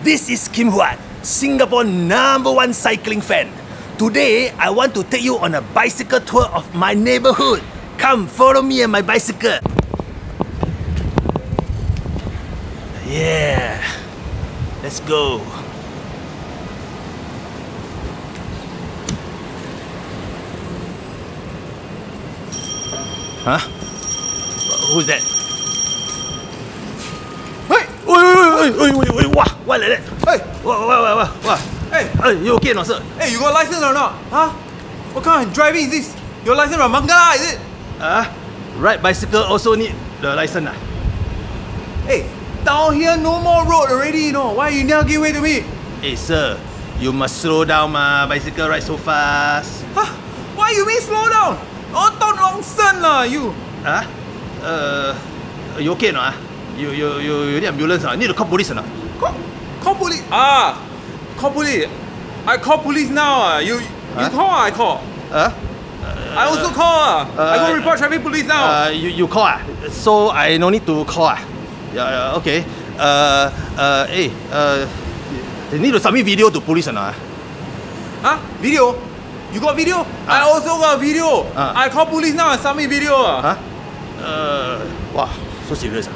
This is Kim Huat, Singapore number one cycling fan. Today, I want to take you on a bicycle tour of my neighborhood. Come, follow me and my bicycle. Yeah, let's go. Huh? Who's that? Hey! Oi, oi, oi, oi, oi, oi, what? What like that? Hey! What, what, what, what, what? Hey! Hey, you okay not, sir? Hey, you got license or not? Huh? What kind of driving is this? Your license from Mangala, is it? Ah, ride bicycle also need the license ah. Hey, down here no more road already, you know. Why you never give way to me? Hey, sir, you must slow down, ma. Bicycle ride so fast. Huh? Why you mean slow down? Oh, talk nonsense lah, you. Ah, uh, you okay not? Ah, you, you, you, you need ambulance ah? Need to call police or not? Call, call police. Ah, call police. I call police now. Ah, you, Huh? you call. ah, I call. Huh? I also call. I uh, go report traffic police now. Uh, you, you call ah? So I no need to call ah? Yeah, okay. Uh, uh, hey, uh, you need to submit video to police or not? huh? Video? You got video? I Ah. also got video. Ah. I call police now and submit video. Huh? Uh, wow, so serious ah?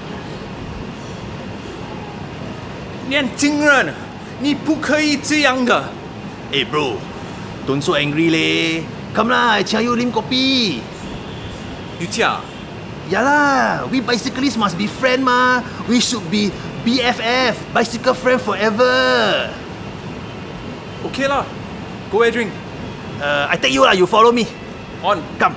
年轻人，你不可以这样的。 Hey bro, don't so angry leh. Come lah, I tell you lim kopi. You 讲 Yeah lah, we bicyclists must be friend ma. We should be BFF, bicycle friend forever. OK 啦，Go away drink Uh, I take you lah, you follow me. on。 Come.